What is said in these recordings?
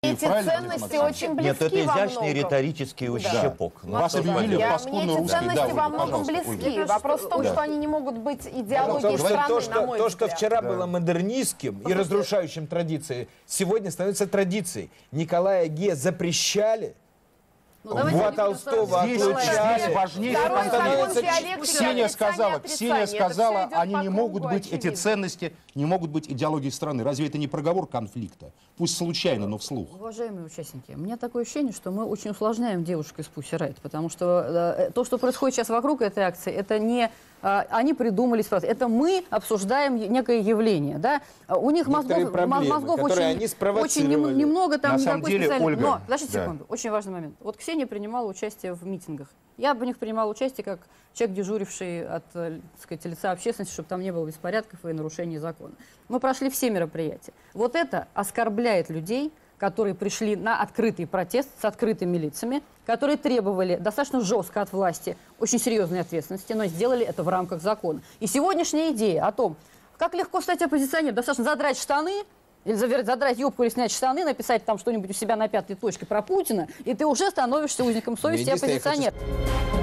Эти правильно ценности очень близки Нет, это изящный риторический щепок. Ну, Вас обвинили поделать? в Я, паскудно мне эти русский, ценности да, во многом близки. Вопрос в том, Да. что они не могут быть идеологией страны, то, на что, мой то, что вчера было модернистским и разрушающим традиции, сегодня становится традицией. Николая Ге запрещали, Ну, будем Толстого Здесь, становится диалектики, Ксения сказала. Ксения сказала, они не кругу, могут быть, эти очевидно. ценности не могут быть идеологией страны. Разве это не проговор конфликта? Пусть случайно, но вслух. Уважаемые участники, у меня такое ощущение, что мы очень усложняем девушек из Pussy Riot, потому что э, то, что происходит сейчас вокруг этой акции, это не они придумали ситуацию, это мы обсуждаем некое явление, да? А У них Некоторые мозгов, проблемы, мо- мозгов очень, они очень немного там На самом никакой деле, специальной- Ольга, Но, подождите да. секунду, очень важный момент. Вот Ксения принимала участие в митингах. Я бы в них принимала участие как человек, дежуривший от э, так сказать, лица общественности, чтобы там не было беспорядков и нарушений закона. Мы прошли все мероприятия. Вот это оскорбляет людей, которые пришли на открытый протест с открытыми лицами, которые требовали достаточно жестко от власти очень серьезной ответственности, но сделали это в рамках закона. И сегодняшняя идея о том, как легко стать оппозиционером, достаточно задрать штаны, или задрать юбку или снять штаны, написать там что-нибудь у себя на пятой точке про Путина, и ты уже становишься узником совести и Единственное, я хочу оппозиционером.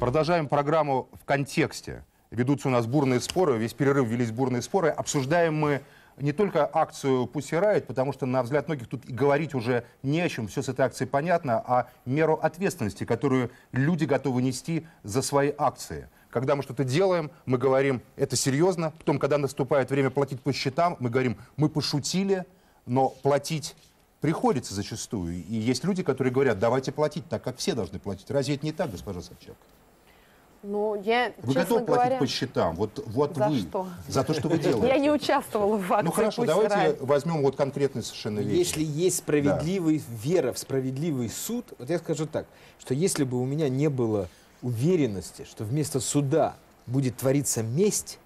Продолжаем программу в контексте. Ведутся у нас бурные споры, весь перерыв велись бурные споры. Обсуждаем мы не только акцию Pussy Riot, потому что, на взгляд многих, тут и говорить уже не о чем, все с этой акцией понятно, а меру ответственности, которую люди готовы нести за свои акции. Когда мы что-то делаем, мы говорим, это серьезно. Потом, когда наступает время платить по счетам, мы говорим, мы пошутили, но платить приходится зачастую. И есть люди, которые говорят, давайте платить так, как все должны платить. Разве это не так, госпожа Собчак? Ну, я, Вы готовы говоря, платить по счетам? Вот, вот За вы. что? За то, что вы делаете. я не участвовала в акции Ну хорошо, «Пусть давайте рай». возьмем вот конкретные совершенно вещи. Если есть справедливый вера в справедливый суд, вот я скажу так, что если бы у меня не было уверенности, что вместо суда будет твориться месть,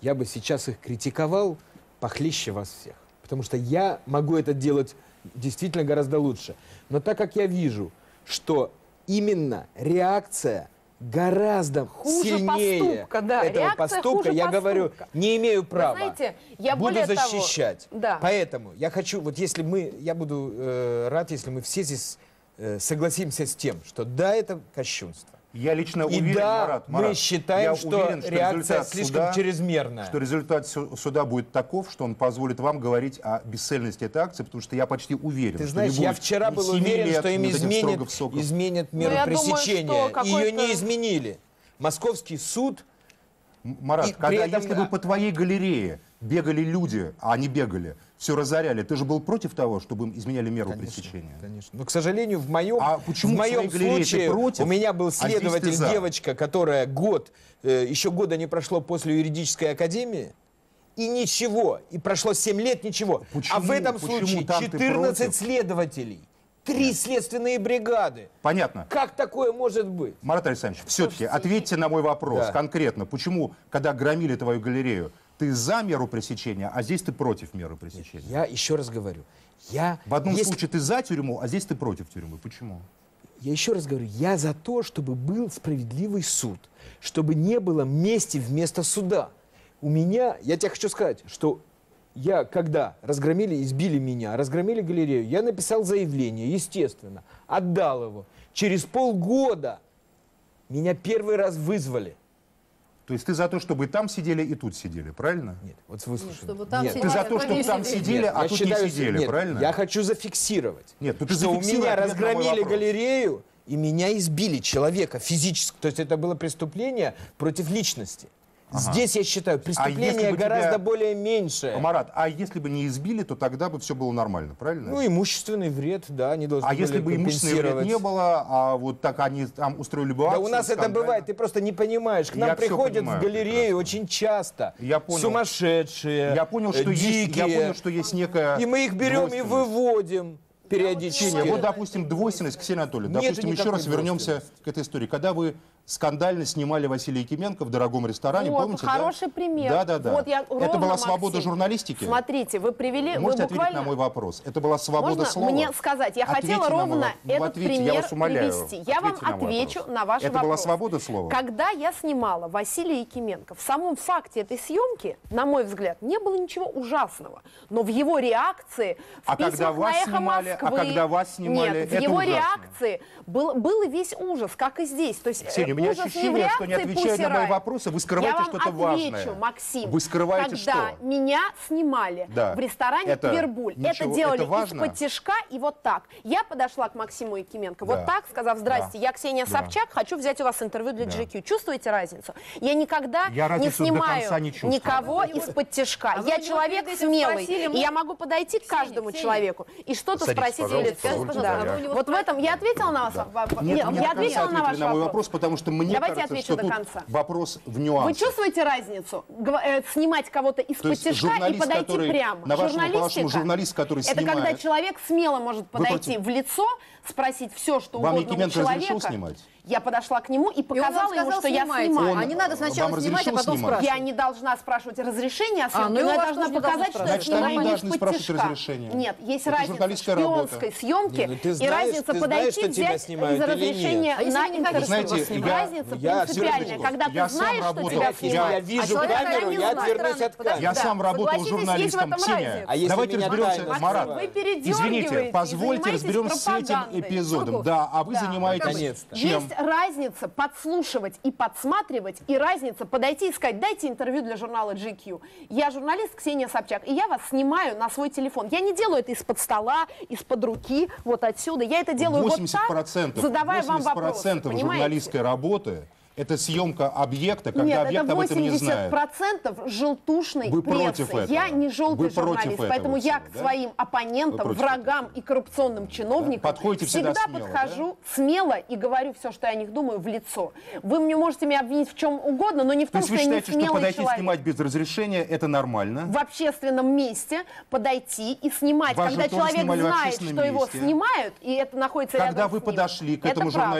я бы сейчас их критиковал похлеще вас всех. Потому что я могу это делать действительно гораздо лучше. Но так как я вижу, что именно реакция гораздо Хуже сильнее поступка, да. этого Реакция поступка, я говорю, поступка. не имею права. знаете, я буду более того- защищать. Да. Поэтому я хочу, вот если мы, я буду э, рад, если мы все здесь э, согласимся с тем, что да, это кощунство. Я лично И уверен, да, Марат, мы Марат, считаем, я что уверен, реакция результат слишком суда- чрезмерная. Что результат су- суда будет таков, что он позволит вам говорить о бесцельности этой акции, потому что я почти уверен, Ты что знаешь, я вчера был уверен, лет, что им изменят, изменят меру думаю, пресечения. что какой-то- Ее не изменили. Московский суд Марат, И когда, этом, если бы а- по твоей галерее бегали люди, а они бегали, все разоряли, ты же был против того, чтобы им изменяли меру пресечения? Конечно. Но, к сожалению, в моем, А почему в моем случае против, у меня был а следователь, за? девочка, которая год, э, еще года не прошло после юридической академии, и ничего, и прошло 7 лет, ничего. а Почему? в этом случае там ты 14 против? следователей, три следственные бригады. Понятно. Как такое может быть? Марат Александрович, все-таки ответьте на мой вопрос Да. конкретно. Почему, когда громили твою галерею, ты за меру пресечения, а здесь ты против меры пресечения? Я еще раз говорю, я, В одном если- случае ты за тюрьму, а здесь ты против тюрьмы. Почему? я еще раз говорю, я за то, чтобы был справедливый суд, чтобы не было мести вместо суда. У меня, я тебе хочу сказать, что я, когда разгромили, избили меня, разгромили галерею, я написал заявление, естественно, отдал его. Через полгода меня первый раз вызвали. То есть ты за то, чтобы и там сидели, и тут сидели, правильно? Нет, вот выслушай. чтобы там Нет. Ты за то, Нет, чтобы там сидели. сидели, а я тут считаю, не сидели, нет, правильно? Я хочу зафиксировать, Нет, ну ты что у меня разгромили галерею, и меня избили человека физически. То есть это было преступление против личности. Здесь, я считаю, преступление А если бы гораздо тебя- более меньшее. Марат, а если бы не избили, то тогда бы все было нормально, правильно? Ну, имущественный вред, да, они должны а были если бы имущественный вред не было, а вот так они там устроили бы Да акцию, у нас это скандально? бывает, ты просто не понимаешь. К нам Я приходят понимаю в галерею прекрасно. очень часто Я понял. сумасшедшие, Я понял, что есть, я дикие. понял, что есть некая И мы их берем и выводим периодически. Вот, допустим, двойственность, Ксения Анатольевна, допустим, еще раз вернемся к этой истории. Когда вы скандально снимали Василия Якименко в дорогом ресторане, Вот, помните? да? хороший пример. Да, да, да. Вот я Это ровно, была свобода Максим. журналистики? Смотрите, вы привели, Вы можете вы ответить буквально... на мой вопрос? Это была свобода Можно слова? мне сказать? Я Ответьте хотела мой ровно. Ну, этот ответьте, пример я вас умоляю. привести. Я вам Ответьте на мой отвечу вопрос. на ваш Это вопрос. была свобода слова? Когда я снимала Василия Якименко, в самом факте этой съемки, на мой взгляд, не было ничего ужасного. Но в его реакции, в А письмах когда вас на «Эхо снимали- а Москвы», когда вас снимали, нет, в это его ужасно. реакции был, был весь ужас, как и здесь. То есть Ксения, у меня ужас ощущение, что не отвечая на мои вопросы, вы скрываете Я вам что-то отвечу, важное. Максим. Вы скрываете когда что? меня снимали Да. в ресторане Это Твербуль, ничего- это делали это важно? из-под тяжка и вот так. Я подошла к Максиму Якименко, вот Да. так, сказав, здрасте, Да. я Ксения Да. Собчак, хочу взять у вас интервью для Да. GQ. Чувствуете разницу? Я никогда Я не снимаю не никого из-под тяжка. А я человек смелый, спросили, и я мы- могу подойти к каждому Ксения. человеку и что-то спросить позвольте, Да. Вот в этом я ответила на вас. вопрос? Нет, я ответила на ваш вопрос. вопрос, потому что мне Давайте кажется, отвечу что до тут конца. вопрос в Вы нюансах. чувствуете разницу? Гва- э, снимать кого-то То из-под тяжка и подойти который- прямо. на вашему- Журналистика по-вашему, журналист, который это когда снимает- человек смело может подойти против- в лицо, спросить все, что Вам угодно у человека. разрешил снимать? Я подошла к нему и И он вам показала ему, сказал, что я снимайте. снимаю. А не надо сначала снимать, а потом снимать? спрашивать. Я не должна спрашивать разрешение А, съемке, ну и но у я должна показать, что я Значит, они снимаю не не должны из-под спрашивать тяжка. разрешения. Нет, есть Это разница работа. шпионской съемке Не, ну ты и знаешь- разница ты подойти знаешь, что тебя взять снимают из разрешения А на интервью. Разница Я- принципиальная. Когда Я ты сам знаешь, что работал- тебя я- Если я снимают. вижу А камеру, я отвернусь от камеры. Я сам работал журналистом. Ксения. А если давайте разберемся, Марат, снимают? Извините, и позвольте разберемся с этим пропагандой. эпизодом. Да, а вы Да. занимаетесь Наконец-то. чем? Есть разница подслушивать и подсматривать, и разница подойти и сказать, дайте интервью для журнала GQ. Я журналист Ксения Собчак, и я вас снимаю на свой телефон. Я не делаю это из-под стола, из-под руки, вот отсюда. Я это делаю вот 80%, так, задавая вам 80% вопросы. понимаете? журналистской работы – это съемка объекта, когда Нет, объект это об этом не 80% знает. желтушной Вы прессы. против этого. Я не желтый Вы журналист, этого поэтому я всего, к да? своим Вы оппонентам, врагам и коррупционным чиновникам Подходите всегда смело, подхожу смело и говорю все, что я о них думаю, в лицо. Вы мне можете меня обвинить в чем угодно, но не в То том, есть что вы я не считаете, что смелый подойти человек. снимать без разрешения – это нормально? В общественном месте подойти и снимать, Вас когда человек знает, что его месте. снимают, и это находится Когда рядом вы с ним. подошли к Это этому правда.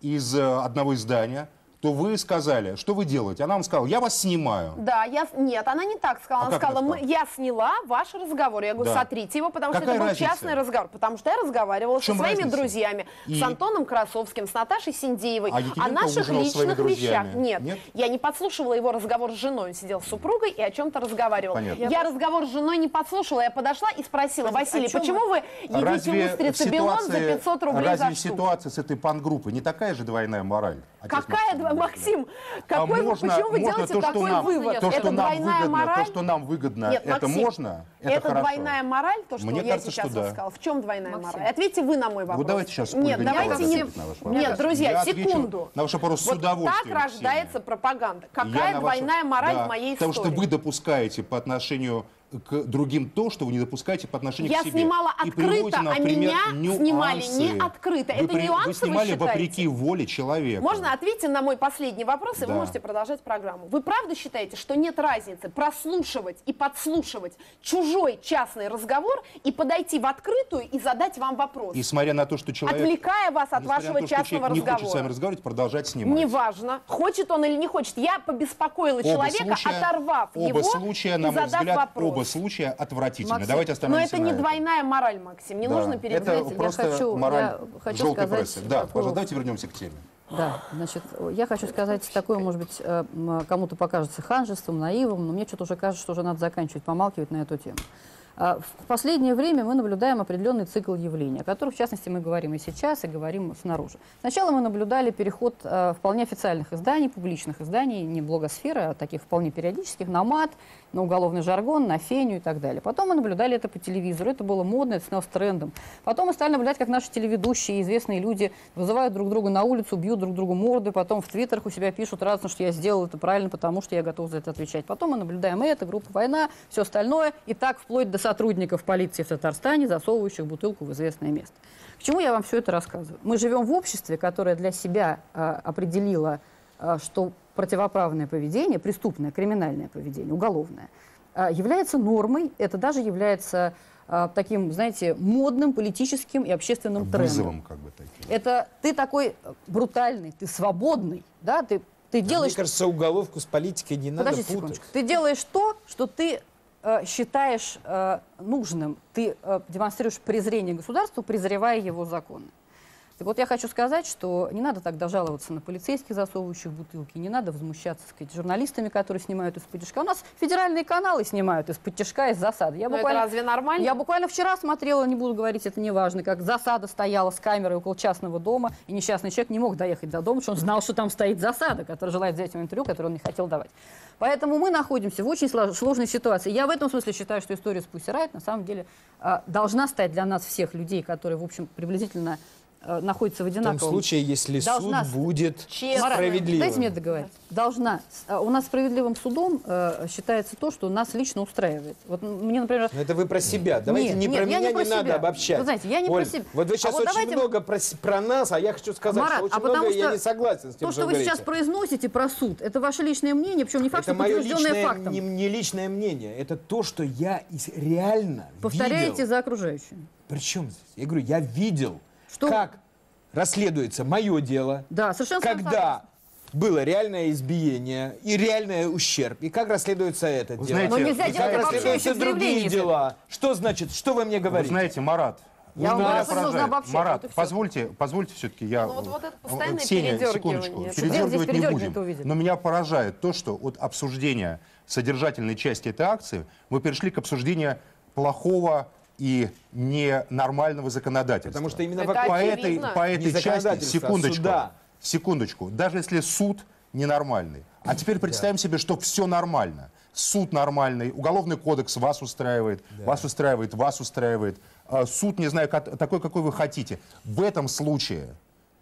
Из э, одного издания, то вы сказали, что вы делаете? Она вам сказала, я вас снимаю. Да, я... Нет, она не так сказала. А она сказала, мы... я сняла ваш разговор. Я говорю, Да. сотрите его, потому что Какая это был разница? частный разговор. Потому что я разговаривала со своими разница? друзьями. И? С Антоном Красовским, с Наташей Синдеевой. А о наших личных вещах. Нет, Нет? я не подслушивала его разговор с женой. Он сидел с супругой и о чем-то разговаривал. Понятно. Я разговор с женой не подслушала. Я подошла и спросила, Василий, почему вы едите устрицы Белон за ситуации- 500 рублей разве за штуку? ситуации с этой пангруппой не такая же двойная мораль? Какая, Николаевич? Максим, А какой, вы- можно- почему вы можно делаете то, что такой нам- вывод? То, что это нам двойная выгодно, мораль? то, что нам выгодно, Нет, это Максим, можно, это, это хорошо. двойная мораль, то, что Мне я кажется, сейчас что да. рассказала. В чем двойная Максим. мораль? Ответьте вы на мой вопрос. Вот давайте сейчас Нет, давайте не... ответит на ваш вопрос. Нет, друзья, Я секунду. на ваш вопрос с вот удовольствием, так рождается Ксения. пропаганда. Какая двойная мораль Да, в моей Потому истории? что вы допускаете по отношению к другим то, что вы не допускаете по отношению Я к себе. снимала И приводите открыто, нам а меня снимали нюансы. не открыто. Вы Это при- нюансы Вы вы снимали считаете? вопреки воле человека. Можно ответить на мой последний вопрос, и вы Да. можете продолжать программу. Вы правда считаете, что нет разницы прослушивать и подслушивать чужой частный разговор и подойти в открытую и задать вам вопрос, И смотря на то, что человек... отвлекая вас от вашего на то, частного человек не хочет с разговора? вами разговаривать, продолжать снимать. Неважно, хочет он или не хочет. Я побеспокоила Оба человека, случая- оторвав оба его случая, и на мой задав взгляд, вопрос. оба случая отвратительны. Максим, Давайте Но остановимся это не двойная мораль, Максим. Не Да. нужно Это перебирать. я просто хочу- мораль я хочу желтой сказать прессы. Да, пожалуйста, давайте вернемся к теме. Да, значит, я хочу сказать такое, может быть, э, кому-то покажется ханжеством, наивом, но мне что-то уже кажется, что уже надо заканчивать помалкивать на эту тему. А, В последнее время мы наблюдаем определенный цикл явлений, о которых, в частности, мы говорим и сейчас, и говорим снаружи. Сначала мы наблюдали переход э, вполне официальных изданий, публичных изданий, не блогосферы, а таких вполне периодических, на мат, на уголовный жаргон, на феню и так далее. Потом мы наблюдали это по телевизору, это было модно, это становилось трендом. Потом мы стали наблюдать, как наши телеведущие, известные люди вызывают друг друга на улицу, бьют друг другу морды, потом в твиттерах у себя пишут радостно, что я сделал это правильно, потому что я готов за это отвечать. Потом мы наблюдаем это, группа «Война», все остальное, и так вплоть до сотрудников полиции в Татарстане, засовывающих бутылку в известное место. К чему я вам все это рассказываю? Мы живем в обществе, которое для себя а, определило, а, что противоправное поведение, преступное, криминальное поведение, уголовное, а, является нормой, это даже является таким, знаете, модным политическим и общественным трендом. Вызовом как бы таким. Это ты такой э, брутальный, ты свободный, да, ты, ты делаешь... Мне кажется, уголовку с политикой не надо Подожди путать. секундочку. Ты делаешь то, что ты э, считаешь э, нужным. Ты э, демонстрируешь презрение государству, презревая его законы. Так вот, я хочу сказать, что не надо тогда жаловаться на полицейских, засовывающих бутылки, не надо возмущаться, так сказать, журналистами, которые снимают из-под тяжка. У нас федеральные каналы снимают из-под тяжка, из засады. Я Но это разве нормально? Я буквально вчера смотрела, не буду говорить, это не важно, как засада стояла с камерой около частного дома, и несчастный человек не мог доехать до дома, потому что он знал, что там стоит засада, которая желает взять ему интервью, которое он не хотел давать. Поэтому мы находимся в очень сло- сложной ситуации. Я в этом смысле считаю, что история с Riot на самом деле а, должна стать для нас всех людей, которые, в общем, приблизительно а, находятся в В том одинаковом случае, если Должна суд будет Честно. Марат, справедливым. Дайте мне договорить. Должна. А, У нас справедливым судом э, считается то, что нас лично устраивает. Вот мне, например, Но это вы про себя. Давайте Нет, не нет, про я меня не про надо себя. обобщать. Вы знаете, я не про Оль, себя. Вот вы А сейчас вот очень давайте- много про, про нас, а я хочу сказать, Марат, что очень а потому много я что не согласен с тем, то, что вы вы сейчас говорите. произносите про суд, это ваше личное мнение, причем не факт, Это что мое личное, фактом. не, не личное мнение. Это то, что я реально Повторяете видел. за окружающими. Причем здесь? Я говорю, я видел, Что? как расследуется мое дело, Да, совершенно когда было реальное избиение и реальный ущерб, и как расследуется это Вы дело. знаете, Но нельзя вы делать как расследуются другие дела. Что значит, что вы мне Вы говорите? знаете, Марат, вы Я вам что нужно обобщать, Марат, вот и позвольте, позвольте все-таки я... Ну вот- вот это э, постоянное Ксения, секундочку, передергивать не будем. Но меня поражает то, что от обсуждения содержательной части этой акции мы перешли к обсуждению плохого и ненормального законодательства. Потому что именно Это по очевидно. этой, по этой части, а секундочку, суда. секундочку, даже если суд ненормальный, а теперь представим себе, что все нормально. Суд нормальный, уголовный кодекс вас устраивает, вас устраивает, вас устраивает. А, Суд, не знаю, как- такой, какой вы хотите. В этом случае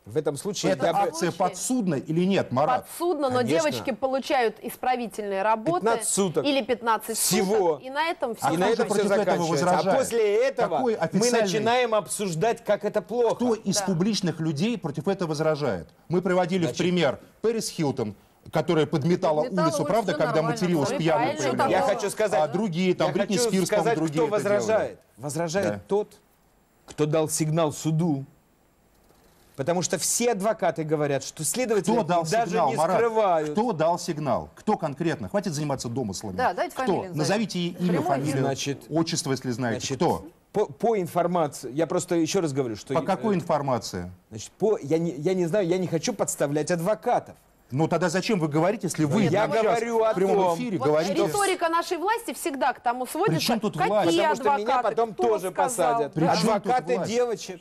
в этом случае я бы- акция подсудна или нет, Марат? Подсудно, но Конечно. девочки получают исправительные работы 15 суток. или 15 Всего. суток, и на этом все. А и на этом все против этого заканчивается. А возражает? после этого Какой мы официальный- начинаем обсуждать, как это плохо. Кто из публичных людей против этого возражает? Мы приводили в пример Пэрис Хилтон, которая подметала, Подметала улицу, улицу, правда, когда материлась пьяным? Я хочу сказать, А другие, там, я Бритни хочу Спирс, сказать, другие кто это возражает. делали. Возражает Да. тот, кто дал сигнал суду. Потому что все адвокаты говорят, что следователи Кто дал даже сигнал, не Марат? скрывают. Кто дал сигнал? Кто конкретно? Хватит заниматься домыслами. Да, давайте Кто? назовем. Назовите имя, Прямой фамилию. Значит, отчество, если знаете. Значит, Кто? По, по информации, я просто еще раз говорю, что... По э, какой информации? Значит, по, я, не, я не знаю, я не хочу подставлять адвокатов. Ну тогда зачем вы говорите, если вы Я нам сейчас говорю о в прямом том, эфире Вот говорите... риторика нашей власти всегда к тому сводится, чем тут какие власть? Потому что меня адвокаты, потом кто тоже сказал. посадят. При чем тут Адвокаты власть? девочек.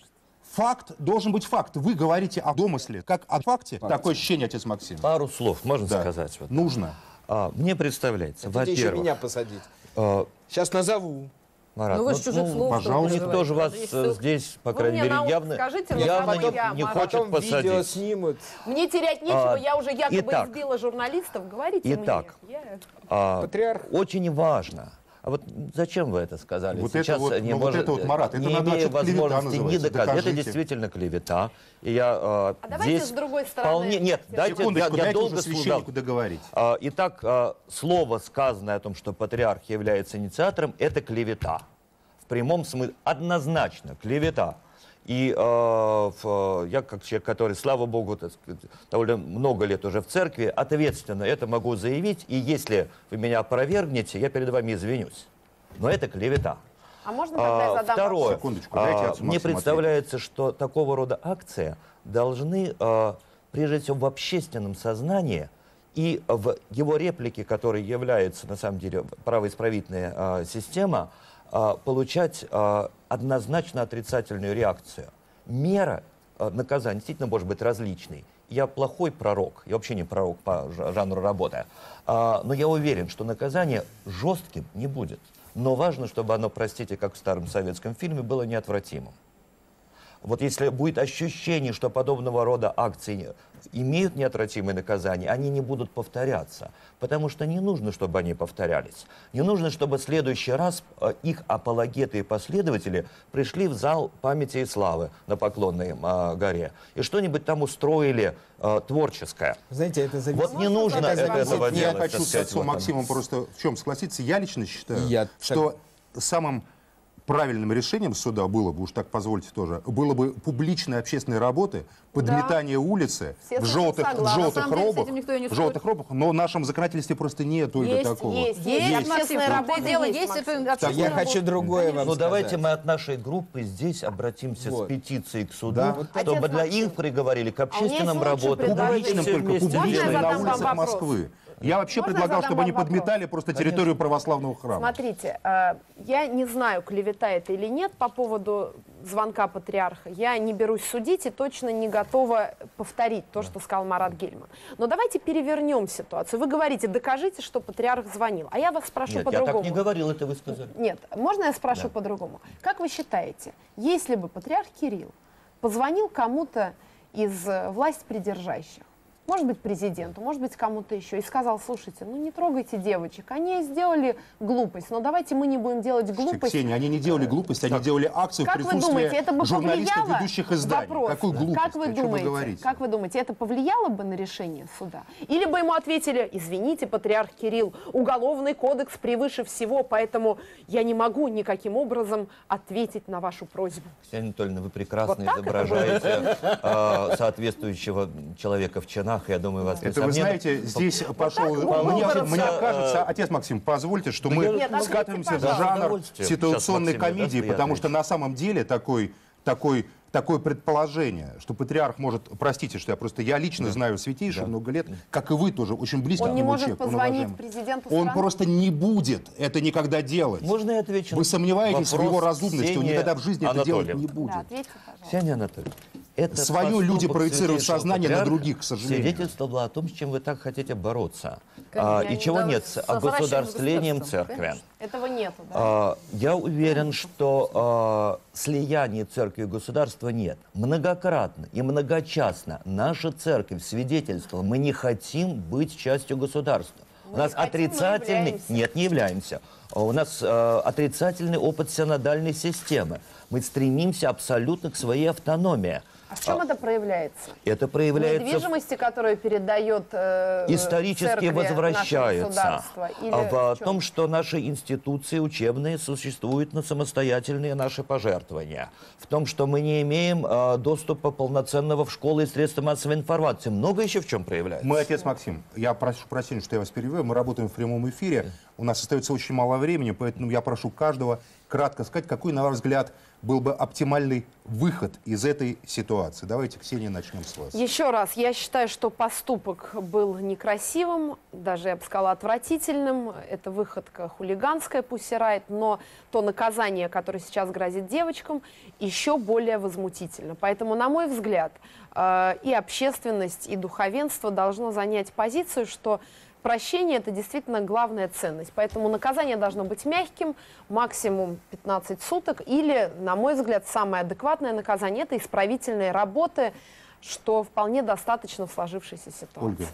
Факт должен быть факт. Вы говорите о домысле, как о факте. Такое ощущение, отец Максим. Пару слов можно Да. сказать. Вот. Нужно. А, мне представляется, Хотите еще меня посадить? э, Сейчас назову. Марат, Ну вы ну, же чужих ну, пожалуйста. Никто же вас называете. э, Есть здесь, по Вы крайней мне мере, на ухо явно, скажите, но явно потом я, не, Марат. хочет Потом видео посадить. снимут. Мне терять нечего, А, я уже якобы итак. избила журналистов, говорите Итак. мне. Я- А, Патриарх. Очень важно. А вот зачем вы это сказали? Вот это Сейчас вот, не ну, вот может- это вот, Марат, это не надо, имея возможности не доказать. Это действительно клевета. И я э, А давайте здесь с другой стороны. вполне нет. Дайте, я, я долго слушал. договорить. А, Итак, а, слово, сказанное о том, что патриарх является инициатором, это клевета. В прямом смысле однозначно клевета. И э, в, я, как человек, который, слава богу, так сказать, довольно много лет уже в церкви, ответственно это могу заявить. И если вы меня опровергнете, я перед вами извинюсь. Но это клевета. А можно тогда я А, задам Второе. вопрос? Секундочку, дайте А, Мне представляется, что такого рода акции должны, а, прежде всего, в общественном сознании и в его реплике, которой является, на самом деле, правоисправительная а, система, получать а, однозначно отрицательную реакцию. Мера а, наказания действительно может быть различной. Я плохой пророк, я вообще не пророк по жа- жанру работы, А, но я уверен, что наказание жестким не будет. Но важно, чтобы оно, простите, как в старом советском фильме, было неотвратимым. Вот если будет ощущение, что подобного рода акции имеют неотвратимые наказания, они не будут повторяться. Потому что не нужно, чтобы они повторялись. Не нужно, чтобы в следующий раз э, их апологеты и последователи пришли в зал памяти и славы на Поклонной э, горе и что-нибудь там устроили э, творческое. Знаете, это зависит... Вот не нужно это это- зависит? этого Вот я делать. хочу с сказать, отцом вот там. Максимом просто в чем согласиться. Я лично считаю, Я что самым правильным решением суда было бы, уж так позвольте тоже, было бы публичные общественные работы, подметание улицы Все в желтых, в желтых робах, в желтых робах, но в нашем законодательстве просто нет, Ольга, Есть, такого. есть, Есть, Есть. Общественная работа дело, есть, это Так, я хочу другое вам Ну сказать. давайте мы от нашей группы здесь обратимся Вот. с петицией к суду, Да. чтобы Отец для Максим, их приговорили к а общественным лучшее работам. Публичным только, публичным на улицах? Москвы. Я вообще Можно предлагал, чтобы они вопрос? подметали просто территорию православного храма. Смотрите, э, я не знаю, клевета это или нет по поводу звонка патриарха. Я не берусь судить и точно не готова повторить то, что сказал Марат Гельман. Но давайте перевернем ситуацию. Вы говорите, докажите, что патриарх звонил. А я вас спрошу Нет, я по-другому. так не говорил, это вы сказали. Нет, можно я спрошу по-другому? Как вы считаете, если бы патриарх Кирилл позвонил кому-то из э, власть придержащих, может быть, президенту, может быть, кому-то еще, и сказал, слушайте, ну не трогайте девочек, они сделали глупость, но давайте мы не будем делать глупость. Ксения, они не делали глупость, они делали акцию в Как вы присутствии думаете, это бы журналистов, повлияло? ведущих изданий. Вопрос. Какую глупость? Как вы думаете? говорите? Как вы думаете, это повлияло бы на решение суда? Или бы ему ответили: извините, патриарх Кирилл, уголовный кодекс превыше всего, поэтому я не могу никаким образом ответить на вашу просьбу. Ксения Анатольевна, вы прекрасно Вот так изображаете э, соответствующего человека в чинах. Я думаю, вас Это вы знаете, здесь пошел... так мне, мне кажется, э, отец Максим, позвольте, что да мы Нет, скатываемся в жанр ситуационной комедии, потому что на самом деле такой, такой, такое предположение, что патриарх может, простите, что я просто, я лично знаю святейшего много лет, как и вы тоже, очень близко Он к не нему может человек, он позвонить президенту Он страны? просто не будет это никогда делать. Можно я отвечу? Вы сомневаетесь в вопрос его разумности, он Ксении никогда в жизни это делать не будет. Да, ответьте, пожалуйста. Ксения Анатольевна, этот Свое люди проецируют сознание на других, к сожалению. Свидетельствовало о том, с чем вы так хотите бороться. Конечно, А, и не чего нет? огосударствлением государства, церкви. конечно. Этого нету, да? А, Я уверен, что а, слияния церкви и государства нет. Многократно и многочастно наша церковь свидетельствовала, мы не хотим быть частью государства. Мы У нас не хотим, отрицательный... являемся. Нет, не являемся. А У нас а, отрицательный опыт синодальной системы. Мы стремимся абсолютно к своей автономии. А в чем это проявляется? Это проявляется в недвижимости, которую передает э, исторически государство? Или а в в том, что наши институции учебные существуют на самостоятельные наши пожертвования, в том, что мы не имеем а, доступа полноценного в школы и средства массовой информации. Много еще в чем проявляется. Мы, отец Максим, я прошу прощения, что я вас перебиваю, мы работаем в прямом эфире, у нас остается очень мало времени, поэтому я прошу каждого кратко сказать, какой, на ваш взгляд, был бы оптимальный выход из этой ситуации. Давайте, Ксения, начнем с вас. Еще раз, я считаю, что поступок был некрасивым, даже, я бы сказала, отвратительным. Это выходка хулиганская, пусть но то наказание, которое сейчас грозит девочкам, еще более возмутительно. Поэтому, на мой взгляд, э, и общественность, и духовенство должно занять позицию, что прощение – это действительно главная ценность. Поэтому наказание должно быть мягким, максимум 15 суток. Или, на мой взгляд, самое адекватное наказание – это исправительные работы, что вполне достаточно в сложившейся ситуации. Ольга.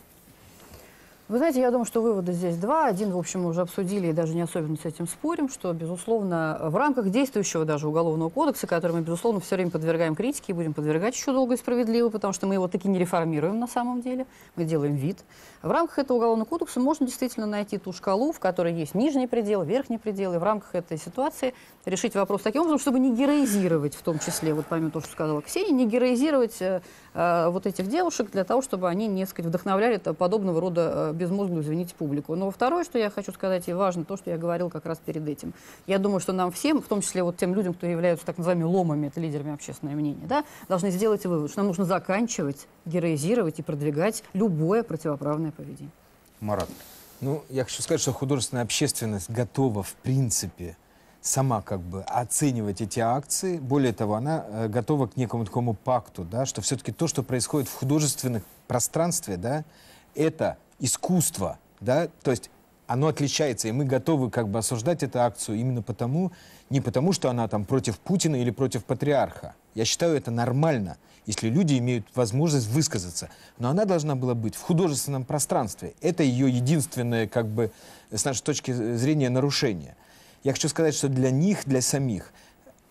Вы знаете, я думаю, что выводы здесь два. Один, в общем, мы уже обсудили и даже не особенно с этим спорим, что, безусловно, в рамках действующего даже Уголовного кодекса, который мы, безусловно, все время подвергаем критике и будем подвергать еще долго и справедливо, потому что мы его таки не реформируем на самом деле, мы делаем вид. В рамках этого Уголовного кодекса можно действительно найти ту шкалу, в которой есть нижний предел, верхний предел, и в рамках этой ситуации решить вопрос таким образом, чтобы не героизировать, в том числе, вот помимо того, что сказала Ксения, не героизировать э, э, вот этих девушек для того, чтобы они, не сказать, вдохновляли подобного рода э, безмозглую, извините, публику. Но второе, что я хочу сказать, и важно, то, что я говорил как раз перед этим. Я думаю, что нам всем, в том числе вот тем людям, кто являются так называаемыми ломами, это лидерами общественного мнения, да, должны сделать вывод, что нам нужно заканчивать, героизировать и продвигать любое противоправное поведение. Марат. Ну, я хочу сказать, что художественная общественность готова, в принципе, сама как бы оценивать эти акции. Более того, она э, готова к некому такому пакту, да, что все-таки то, что происходит в художественном пространстве, да, это искусство, да, то есть оно отличается, и мы готовы как бы осуждать эту акцию именно потому, не потому, что она там против Путина или против патриарха. Я считаю это нормально, если люди имеют возможность высказаться. Но она должна была быть в художественном пространстве. Это ее единственное, как бы, с нашей точки зрения, нарушение. Я хочу сказать, что для них, для самих,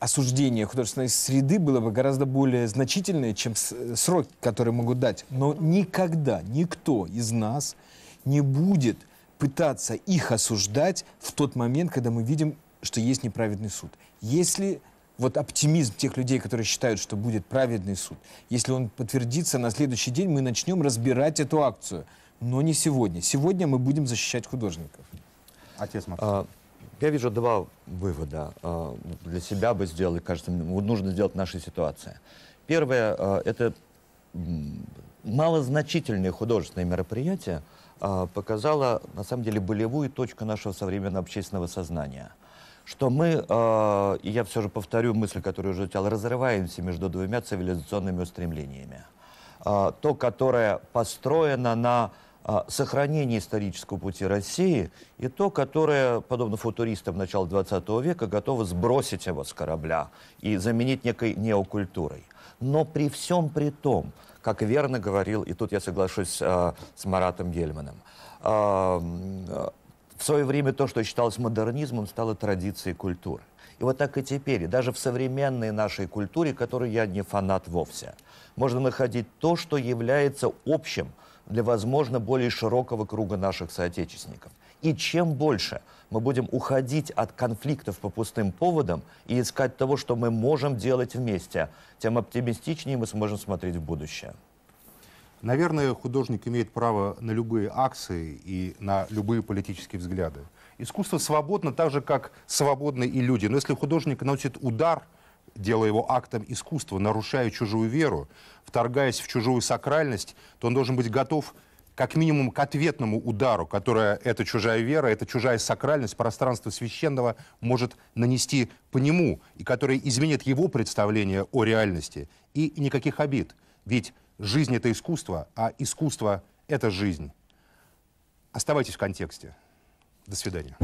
осуждение художественной среды было бы гораздо более значительное, чем с- сроки, которые могут дать. Но никогда никто из нас не будет пытаться их осуждать в тот момент, когда мы видим что есть неправедный суд. Если вот оптимизм тех людей, которые считают, что будет праведный суд, если он подтвердится на следующий день, мы начнем разбирать эту акцию. Но не сегодня. Сегодня мы будем защищать художников. Отец Максим. А, Я вижу два вывода. а, Для себя бы сделал, и кажется, нужно сделать в нашей ситуации. Первое, а, это м, малозначительное художественное мероприятие а, показало, на самом деле, болевую точку нашего современного общественного сознания. Что мы, и я все же повторю мысль, которую уже звучала, разрываемся между двумя цивилизационными устремлениями. То, которое построено на сохранении исторического пути России, и то, которое, подобно футуристам начала 20 века, готово сбросить его с корабля и заменить некой неокультурой. Но при всем при том, как верно говорил, и тут я соглашусь а, с Маратом Гельманом, м, а, в свое время то, что считалось модернизмом, стало традицией культуры. И вот так и теперь, и даже в современной нашей культуре, которой я не фанат вовсе, можно находить то, что является общим для, возможно, более широкого круга наших соотечественников. И чем больше мы будем уходить от конфликтов по пустым поводам и искать того, что мы можем делать вместе, тем оптимистичнее мы сможем смотреть в будущее. Наверное, художник имеет право на любые акции и на любые политические взгляды. Искусство свободно так же, как свободны и люди. Но если художник наносит удар, делая его актом искусства, нарушая чужую веру, вторгаясь в чужую сакральность, то он должен быть готов как минимум к ответному удару, которое эта чужая вера, эта чужая сакральность, пространство священного может нанести по нему, и которое изменит его представление о реальности. И никаких обид. Ведь жизнь — это искусство, а искусство — это жизнь. Оставайтесь в контексте. До свидания.